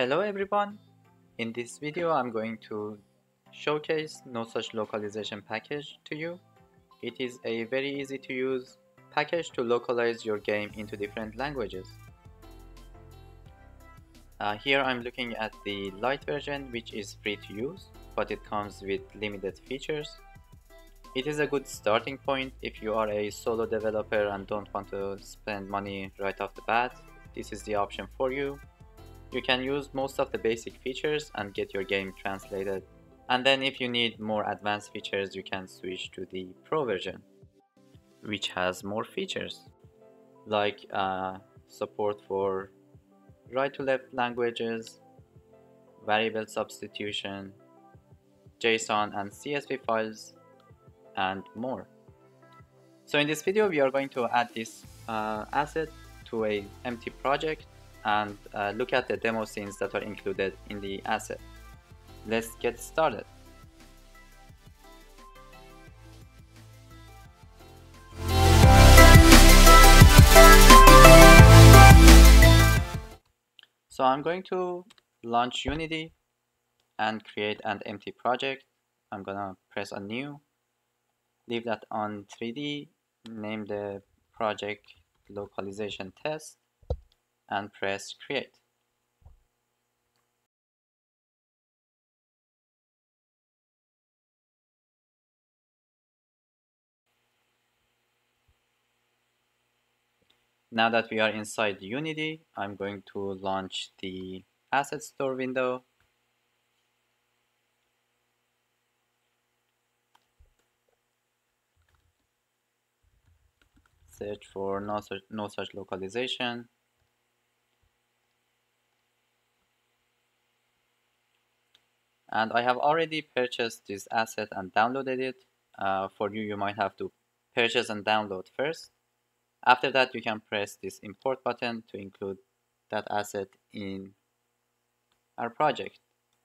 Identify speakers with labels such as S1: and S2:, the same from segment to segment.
S1: Hello everyone! In this video I'm going to showcase no such localization package to you. It is a very easy to use package to localize your game into different languages. Uh, here I'm looking at the Lite version which is free to use but it comes with limited features. It is a good starting point if you are a solo developer and don't want to spend money right off the bat. This is the option for you you can use most of the basic features and get your game translated. And then if you need more advanced features, you can switch to the Pro version, which has more features, like uh, support for right to left languages, variable substitution, JSON and CSV files, and more. So in this video, we are going to add this uh, asset to a empty project and uh, look at the demo scenes that are included in the asset. Let's get started. So I'm going to launch Unity and create an empty project. I'm gonna press on new, leave that on 3D, name the project localization test, and press create. Now that we are inside Unity, I'm going to launch the Asset Store window. Search for no such, no such localization. And I have already purchased this asset and downloaded it. Uh, for you you might have to purchase and download first. After that you can press this import button to include that asset in our project.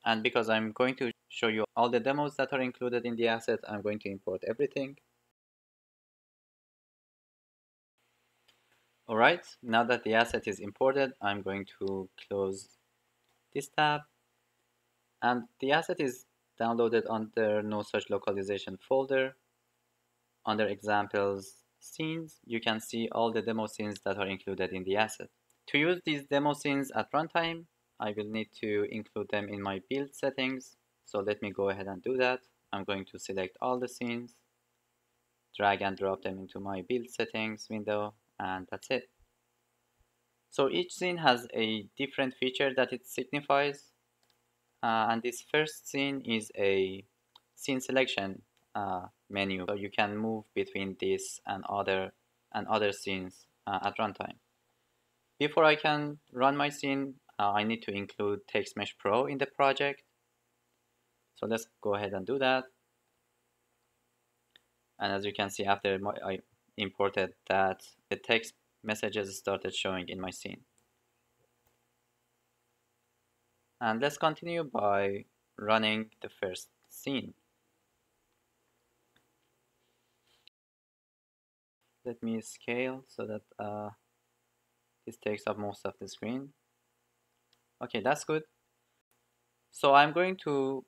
S1: And because I'm going to show you all the demos that are included in the asset I'm going to import everything. Alright now that the asset is imported I'm going to close this tab and the asset is downloaded under no such localization folder. Under examples scenes you can see all the demo scenes that are included in the asset. To use these demo scenes at runtime I will need to include them in my build settings. So let me go ahead and do that. I'm going to select all the scenes drag and drop them into my build settings window and that's it. So each scene has a different feature that it signifies uh, and this first scene is a scene selection uh, menu. So you can move between this and other and other scenes uh, at runtime. Before I can run my scene uh, I need to include TextMesh Pro in the project. So let's go ahead and do that. And as you can see after my, I imported that the text messages started showing in my scene and let's continue by running the first scene. Let me scale so that uh, this takes up most of the screen. Okay that's good. So I'm going to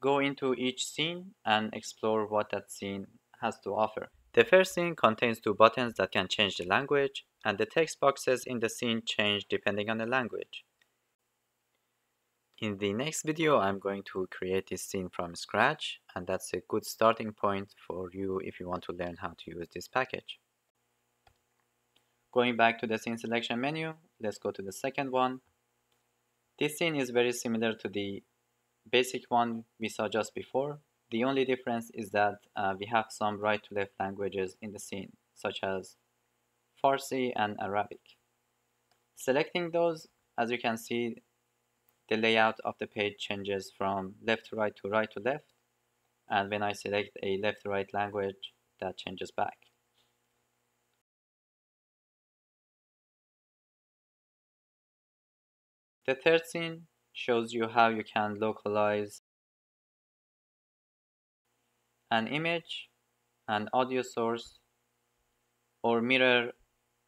S1: go into each scene and explore what that scene has to offer. The first scene contains two buttons that can change the language and the text boxes in the scene change depending on the language in the next video, I'm going to create this scene from scratch and that's a good starting point for you if you want to learn how to use this package. Going back to the scene selection menu, let's go to the second one. This scene is very similar to the basic one we saw just before. The only difference is that uh, we have some right to left languages in the scene, such as Farsi and Arabic. Selecting those, as you can see, the layout of the page changes from left to right to right to left and when I select a left to right language that changes back. The third scene shows you how you can localize an image, an audio source, or mirror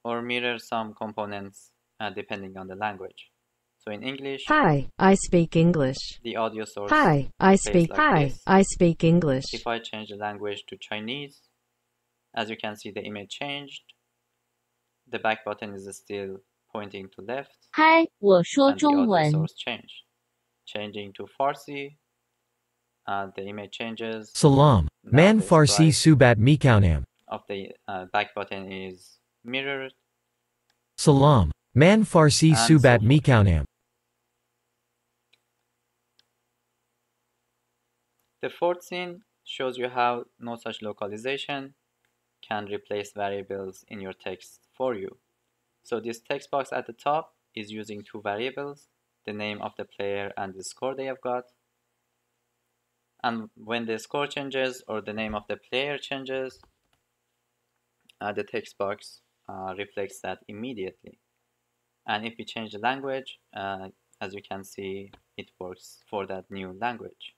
S1: or mirror some components uh, depending on the language. So in English,
S2: Hi, I speak English.
S1: the audio source.
S2: Hi, I speak.
S1: like
S2: Hi,
S1: this.
S2: I speak English.
S1: If I change the language to Chinese, as you can see, the image changed. The back button is still pointing to left,
S3: 嗨，我说
S1: and the
S3: 中
S1: audio
S3: 文。
S1: source changed. Changing to Farsi, uh, the image changes.
S4: Salam.
S1: Now
S4: Man
S1: the
S4: Farsi
S1: sprite
S4: Subat Mikaunam.
S1: of the uh, back button is mirrored.
S4: Salam. Man Farsi
S1: And so
S4: Subat
S1: forth.
S4: Mikaunam.
S1: The fourth scene shows you how no such localization can replace variables in your text for you. So this text box at the top is using two variables, the name of the player and the score they have got. And when the score changes or the name of the player changes, uh, the text box uh, reflects that immediately. And if we change the language, uh, as you can see, it works for that new language.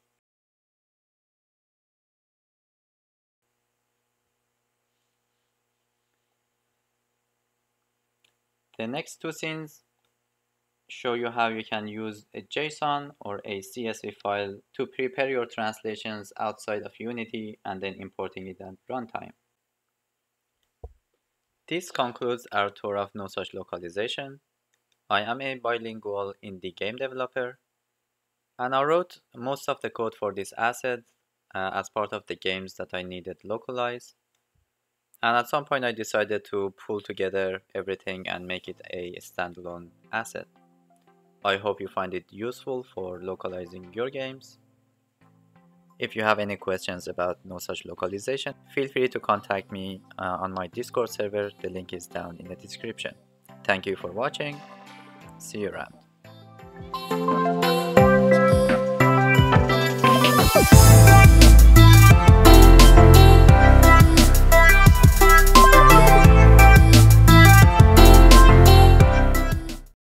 S1: The next two scenes show you how you can use a JSON or a CSV file to prepare your translations outside of Unity and then importing it at runtime. This concludes our tour of no such localization. I am a bilingual indie game developer and I wrote most of the code for this asset uh, as part of the games that I needed localized. And at some point I decided to pull together everything and make it a standalone asset. I hope you find it useful for localizing your games. If you have any questions about no such localization, feel free to contact me uh, on my Discord server, the link is down in the description. Thank you for watching, see you around.